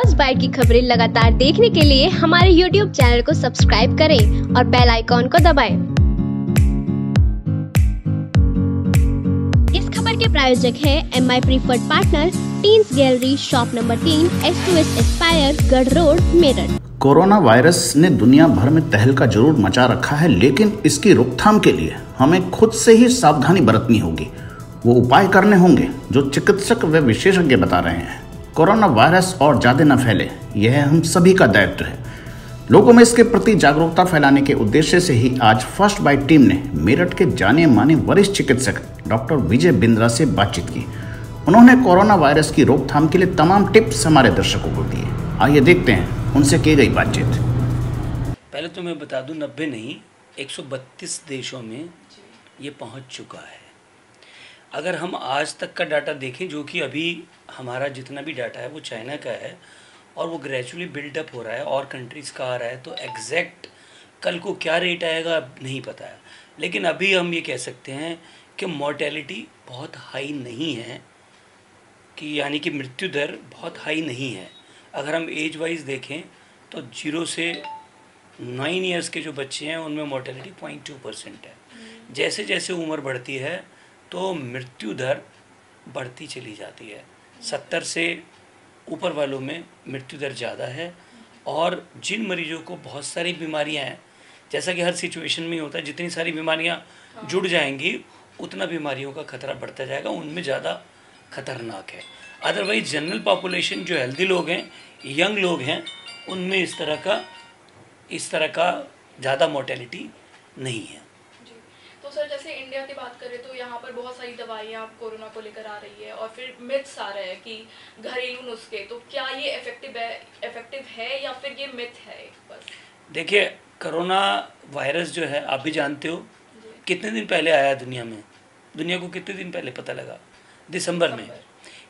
First bite की खबरें लगातार देखने के लिए हमारे यूट्यूब चैनल को सब्सक्राइब करें और बेल आइकॉन को दबाएँ। इस खबर के प्रायोजक है M I preferred partner teens gallery shop number तीन S two S aspire Garh road Meerut corona virus ने दुनिया भर में तहलका ज़रूर मचा रखा है, लेकिन इसकी रोकथाम के लिए हमें खुद से ही सावधानी बरतनी होगी। वो उपाय करने होंगे, जो चिकित्सक व विशेषज्ञ बता रहे हैं। कोरोना वायरस और ज़्यादा न फैले, यह हम सभी का दायित्व है। लोगों में इसके प्रति जागरूकता फैलाने के उद्देश्य से ही आज फ़र्स्ट बाइट टीम ने मेरठ के जाने माने वरिष्ठ चिकित्सक डॉक्टर विजय बिंद्रा से बातचीत की। उन्होंने कोरोना वायरस की रोकथाम के लिए तमाम टिप्स हमारे दर्शकों को दिए। आइए देखते हैं, उनसे की गई बातचीत। पहले तो मैं बता दूँ, नब्बे नहीं 132 देशों में ये पहुँच चुका है। अगर हम आज तक का डाटा देखें जो कि अभी हमारा जितना भी डाटा है वो चाइना का है और वो ग्रेजुअली बिल्डअप हो रहा है और कंट्रीज़ का आ रहा है तो एग्जैक्ट कल को क्या रेट आएगा नहीं पता है। लेकिन अभी हम ये कह सकते हैं कि मोर्टेलिटी बहुत हाई नहीं है कि यानी कि मृत्यु दर बहुत हाई नहीं है। अगर हम एज वाइज देखें तो ज़ीरो से नाइन ईयर्स के जो बच्चे हैं उनमें मोर्टेलिटी पॉइंट टू परसेंट है। जैसे जैसे उम्र बढ़ती है तो मृत्यु दर बढ़ती चली जाती है। सत्तर से ऊपर वालों में मृत्यु दर ज़्यादा है और जिन मरीजों को बहुत सारी बीमारियाँ हैं, जैसा कि हर सिचुएशन में होता है, जितनी सारी बीमारियाँ जुड़ जाएँगी, उतना बीमारियों का खतरा बढ़ता जाएगा, उनमें ज़्यादा खतरनाक है। अदरवाइज़ जनरल पॉपुलेशन जो हेल्दी लोग हैं यंग लोग हैं, उनमें इस तरह का, इस तरह का ज़्यादा मोर्टेलिटी नहीं है। तो सर जैसे इंडिया की बात करें तो यहाँ पर बहुत सारी दवाइयाँ आप कोरोना को लेकर आ रही है और फिर मिथ्स आ रहे हैं कि घरेलू नुस्खे तो क्या ये इफ़ेक्टिव है इफ़ेक्टिव है या फिर ये मिथ है एक बस? देखिए कोरोना वायरस जो है आप भी जानते हो कितने दिन पहले आया दुनिया में? दुनिया को कितने दिन पहले पता लगा? दिसंबर में।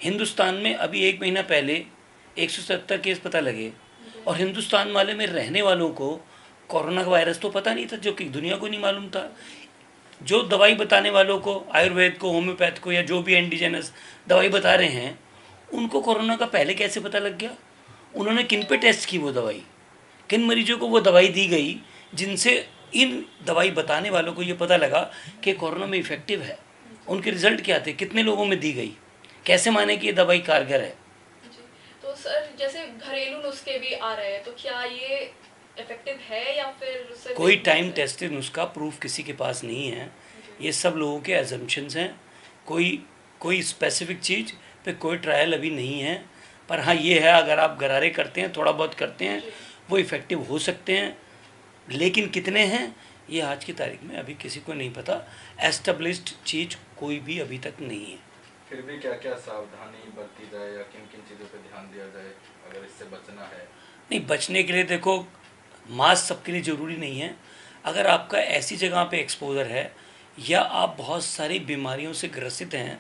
हिंदुस्तान में अभी एक महीना पहले 170 केस पता लगे और हिंदुस्तान वाले में रहने वालों को कोरोना वायरस तो पता नहीं था जो कि दुनिया को नहीं मालूम था। जो दवाई बताने वालों को, आयुर्वेद को, होम्योपैथ को या जो भी इंडिजिनस दवाई बता रहे हैं, उनको कोरोना का पहले कैसे पता लग गया? उन्होंने किन पे टेस्ट की वो दवाई? किन मरीजों को वो दवाई दी गई जिनसे इन दवाई बताने वालों को ये पता लगा कि कोरोना में इफ़ेक्टिव है? उनके रिज़ल्ट क्या थे? कितने लोगों में दी गई? कैसे माने कि ये दवाई कारगर है? तो सर, जैसे घरेलू नुस्खे भी आ रहे हैं तो क्या ये इफ़ेक्टिव है या फिर कोई टाइम? टेस्टेड नुस्खा प्रूफ किसी के पास नहीं है। ये सब लोगों के एजम्पन्स हैं। कोई कोई स्पेसिफिक चीज़ पे कोई ट्रायल अभी नहीं है। पर हाँ ये है अगर आप गरारे करते हैं थोड़ा बहुत करते हैं वो इफ़ेक्टिव हो सकते हैं। लेकिन कितने हैं ये आज की तारीख में अभी किसी को नहीं पता। एस्टेब्लिश्ड चीज़ कोई भी अभी तक नहीं है। फिर भी क्या क्या सावधानी बरती जाए या किन किन चीज़ों पर ध्यान दिया जाए अगर इससे बचना है? नहीं बचने के लिए देखो मास्क सबके लिए ज़रूरी नहीं है। अगर आपका ऐसी जगह पे एक्सपोजर है या आप बहुत सारी बीमारियों से ग्रसित हैं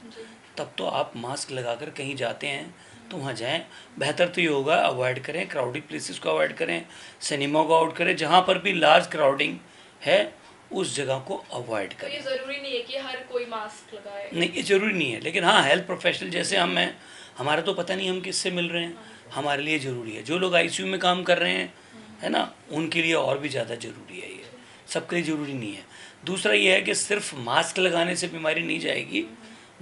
तब तो आप मास्क लगाकर कहीं जाते हैं तो वहाँ जाएँ। बेहतर तो ये होगा अवॉइड करें क्राउडेड प्लेसेस को अवॉइड करें सिनेमा को अवॉइड करें जहाँ पर भी लार्ज क्राउडिंग है उस जगह को अवॉइड तो करें। ये ज़रूरी नहीं है कि हर कोई मास्क लगाए। नहीं ये ज़रूरी नहीं है लेकिन हाँ हेल्थ प्रोफेशनल जैसे हम हैं हमारा तो पता नहीं हम किससे मिल रहे हैं। हमारे लिए ज़रूरी है। जो लोग आईसीयू में काम कर रहे हैं। है ना? उनके लिए और भी ज़्यादा ज़रूरी है ये। सबके लिए ज़रूरी नहीं है। दूसरा ये है कि सिर्फ़ मास्क लगाने से बीमारी नहीं जाएगी।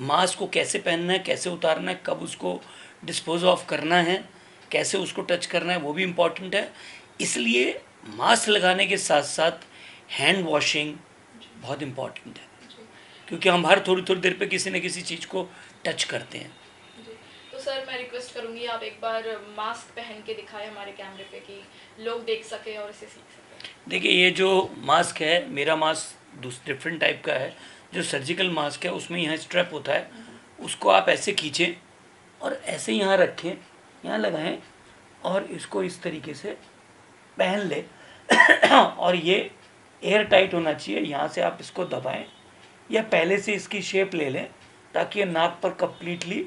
मास्क को कैसे पहनना है, कैसे उतारना है, कब उसको डिस्पोज ऑफ़ करना है, कैसे उसको टच करना है, वो भी इंपॉर्टेंट है। इसलिए मास्क लगाने के साथ साथ हैंड वॉशिंग बहुत इंपॉर्टेंट है। क्योंकि हम हर थोड़ी थोड़ी देर पे किसी न किसी चीज़ को टच करते हैं। तो सर, मैं रिक्वेस्ट करूँगी, आप एक बार मास्क पहन के दिखाएँ हमारे कैमरे पे कि लोग देख सकें और इसे सीख सकें। देखिए, ये जो मास्क है, मेरा मास्क डिफरेंट टाइप का है। जो सर्जिकल मास्क है, उसमें यहाँ स्ट्रैप होता है। उसको आप ऐसे खींचें और ऐसे यहाँ रखें, यहाँ लगाएँ और इसको इस तरीके से पहन लें। और ये एयर टाइट होना चाहिए। यहाँ से आप इसको दबाएँ या पहले से इसकी शेप ले लें ताकि ये नाक पर कम्प्लीटली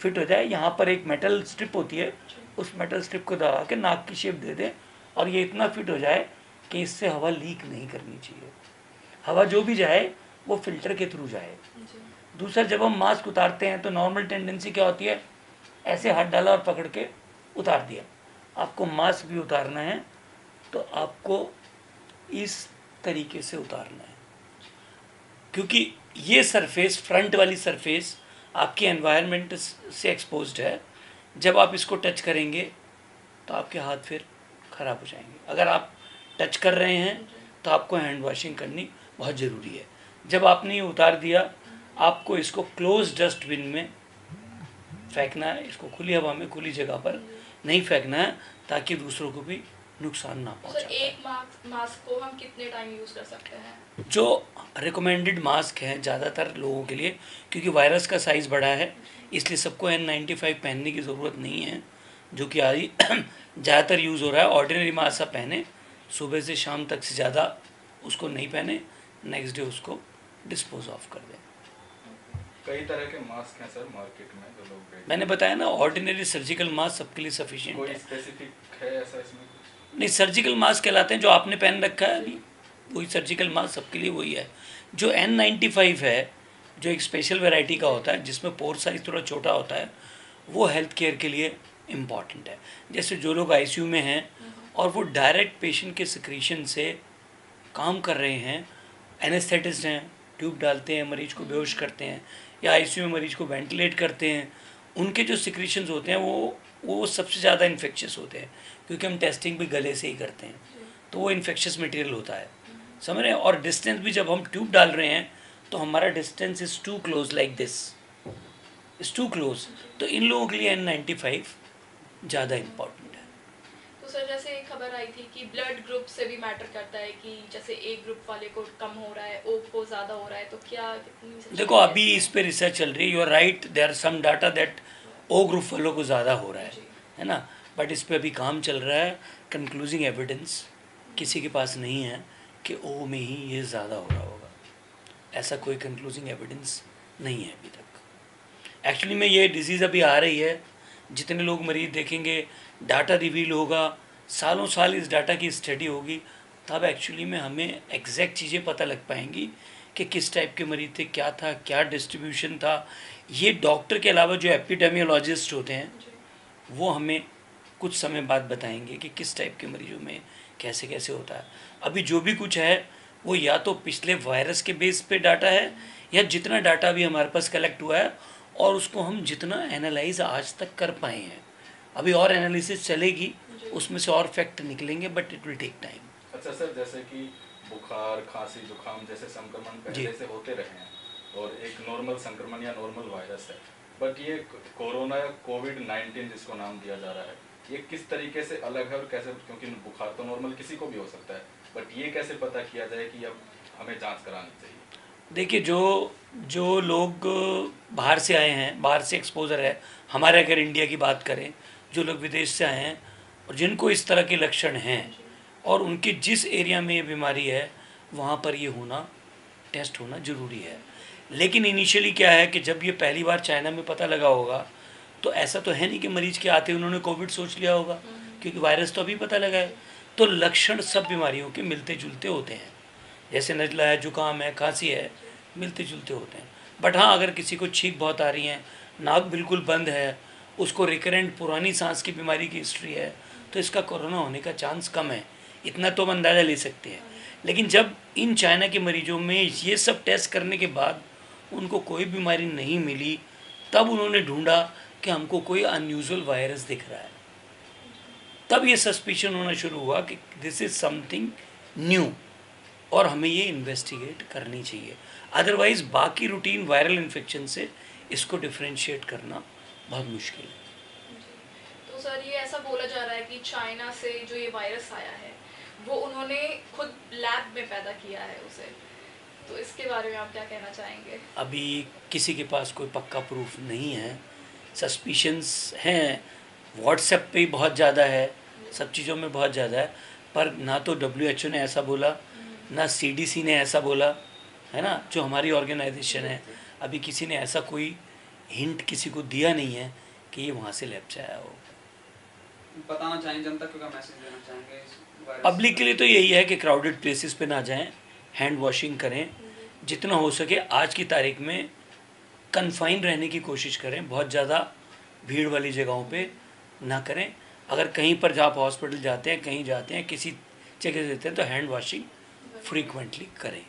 फिट हो जाए यहाँ पर एक मेटल स्ट्रिप होती है उस मेटल स्ट्रिप को दबा के नाक की शेप दे दें और ये इतना फिट हो जाए कि इससे हवा लीक नहीं करनी चाहिए। हवा जो भी जाए वो फ़िल्टर के थ्रू जाए। दूसरा जब हम मास्क उतारते हैं तो नॉर्मल टेंडेंसी क्या होती है? ऐसे हाथ डाला और पकड़ के उतार दिया। आपको मास्क भी उतारना है तो आपको इस तरीके से उतारना है। क्योंकि ये सरफेस फ्रंट वाली सरफेस आपके एनवायरनमेंट से एक्सपोज्ड है। जब आप इसको टच करेंगे तो आपके हाथ फिर ख़राब हो जाएँगे। अगर आप टच कर रहे हैं तो आपको हैंड वॉशिंग करनी बहुत ज़रूरी है। जब आपने ये उतार दिया, आपको इसको क्लोज डस्टबिन में फेंकना है। इसको खुली हवा में, खुली जगह पर नहीं फेंकना है, ताकि दूसरों को भी नुकसान ना सर पहुँचा एक मास्क मास्क को हम कितने टाइम यूज़ कर सकते हैं? जो रिकमेंडेड मास्क हैं ज़्यादातर लोगों के लिए क्योंकि वायरस का साइज़ बड़ा है इसलिए सबको एन नाइन्टी फाइव पहनने की ज़रूरत नहीं है जो कि आज ज़्यादातर यूज़ हो रहा है। ऑर्डिनरी मास्क आप पहने सुबह से शाम तक से ज़्यादा उसको नहीं पहने नेक्स्ट डे उसको डिस्पोज ऑफ़ कर दें। कई तरह के मास्क हैं सर मार्केट में जो लोग मैंने बताया ना ऑर्डिनरी सर्जिकल मास्क सबके लिए हैं। सफिशिएंट कोई है। स्पेसिफिक है ऐसा इसमें? नहीं सर्जिकल मास्क कहलाते हैं, जो आपने पहन रखा है अभी। वही सर्जिकल मास्क सबके लिए वही है। जो एन नाइन्टी फाइव है, जो एक स्पेशल वेराइटी का होता है, जिसमें पोर साइज़ थोड़ा छोटा होता है, वो हेल्थ केयर के लिए इंपॉर्टेंट है। जैसे जो लोग आईसीयू में हैं, और वो डायरेक्ट पेशेंट के सिक्रीशन से काम कर रहे हैं एनेस्थेटिस्ट हैं ट्यूब डालते हैं, मरीज़ को बेहोश करते हैं, या आईसीयू में मरीज़ को वेंटिलेट करते हैं उनके जो सिक्रीशन होते हैं, वो वो सबसे ज़्यादा इन्फेक्शस होते हैं, क्योंकि हम टेस्टिंग भी गले से ही करते हैं तो वो इन्फेक्शस मटेरियल होता है। समझ रहे हैं? और डिस्टेंस भी जब हम ट्यूब डाल रहे हैं तो हमारा distance is too close like this is too close तो इन लोगों के लिए एन नाइन्टी फाइव ज़्यादा इंपॉर्टेंट सर जैसे खबर आई थी कि ब्लड ग्रुप से भी मैटर करता है कि जैसे एक ग्रुप वाले को कम हो रहा है ओ को ज़्यादा हो रहा है तो क्या कितनी देखो अभी इस पे रिसर्च चल रही है। You are right there are some data that O group वालों को ज़्यादा हो रहा है है ना? बट इस पे अभी काम चल रहा है। कंक्लूजिंग एविडेंस किसी के पास नहीं है कि ओ में ही ये ज़्यादा हो रहा होगा। ऐसा कोई कंक्लूजिंग एविडेंस नहीं है अभी तक। एक्चुअली में ये डिज़ीज़ अभी आ रही है। जितने लोग मरीज़ देखेंगे डाटा रिवील होगा, सालों साल इस डाटा की स्टडी होगी, तब एक्चुअली में हमें एग्जैक्ट चीज़ें पता लग पाएँगी कि किस टाइप के मरीज़ थे, क्या था, क्या डिस्ट्रीब्यूशन था। ये डॉक्टर के अलावा जो एपिडेमियोलॉजिस्ट होते हैं, वो हमें कुछ समय बाद बताएँगे कि किस टाइप के मरीजों में कैसे कैसे होता है। अभी जो भी कुछ है, वो या तो पिछले वायरस के बेस पे डाटा है, या जितना डाटा भी हमारे पास कलेक्ट हुआ है, और उसको हम जितना एनालाइज आज तक कर पाए हैं। अभी और एनालिसिस चलेगी उसमें से और फैक्ट निकलेंगे but it will take time अच्छा सर जैसे कि बुखार खांसी जुकाम जैसे संक्रमण पहले से होते रहे हैं और एक नॉर्मल संक्रमण या नॉर्मल वायरस है बट ये कोरोना या कोविड 19 जिसको नाम दिया जा रहा है ये किस तरीके से अलग है और कैसे क्योंकि बुखार तो नॉर्मल किसी को भी हो सकता है बट ये कैसे पता किया जाए कि अब हमें जाँच करानी चाहिए? देखिए जो जो लोग बाहर से आए हैं बाहर से एक्सपोजर है हमारे अगर इंडिया की बात करें जो लोग विदेश से आए हैं और जिनको इस तरह के लक्षण हैं और उनके जिस एरिया में ये बीमारी है, वहाँ पर ये होना, टेस्ट होना ज़रूरी है। लेकिन इनिशियली क्या है कि जब ये पहली बार चाइना में पता लगा होगा तो ऐसा तो है नहीं कि मरीज़ के आते उन्होंने कोविड सोच लिया होगा, क्योंकि वायरस तो अभी पता लगा है। तो लक्षण सब बीमारियों के मिलते जुलते होते हैं। जैसे नजला है, जुकाम है, खांसी है मिलते जुलते होते हैं। बट हाँ अगर किसी को छींक बहुत आ रही है, नाक बिल्कुल बंद है उसको रिकरेंट पुरानी सांस की बीमारी की हिस्ट्री है तो इसका कोरोना होने का चांस कम है। इतना तो हम अंदाज़ा ले सकते हैं। लेकिन जब इन चाइना के मरीजों में ये सब टेस्ट करने के बाद उनको कोई बीमारी नहीं मिली, तब उन्होंने ढूंढा कि हमको कोई अनयूजल वायरस दिख रहा है। तब ये सस्पिशन होना शुरू हुआ कि दिस इज़ समथिंग न्यू और हमें ये इन्वेस्टिगेट करनी चाहिए। अदरवाइज़ बाकी रूटीन वायरल इन्फेक्शन से इसको डिफ्रेंशिएट करना बहुत मुश्किल है। तो सर ये ऐसा बोला जा रहा है कि चाइना से जो ये वायरस आया है वो उन्होंने खुद लैब में पैदा किया है उसे। तो इसके बारे में आप क्या कहना चाहेंगे? अभी किसी के पास कोई पक्का प्रूफ नहीं है। सस्पिशंस हैं व्हाट्सएप पे ही बहुत ज़्यादा है सब चीज़ों में बहुत ज़्यादा है। पर ना तो डब्ल्यू एच ओ ने ऐसा बोला ना सी ने ऐसा बोला है ना जो हमारी ऑर्गेनाइजेशन है। अभी किसी ने ऐसा कोई हिंट किसी को दिया नहीं है कि ये वहाँ से लैब से आया हो। बताना चाहेंगे जनता को क्या मैसेज देना चाहेंगे पब्लिक के लिए तो यही है कि क्राउडेड प्लेसेस पे ना जाएँ हैंड वॉशिंग करें जितना हो सके आज की तारीख में कन्फाइन रहने की कोशिश करें बहुत ज़्यादा भीड़ वाली जगहों पे ना करें। अगर कहीं पर आप हॉस्पिटल जाते हैं कहीं जाते हैं किसी जगह देते हैं तो हैंड वॉशिंग फ्रीक्वेंटली करें।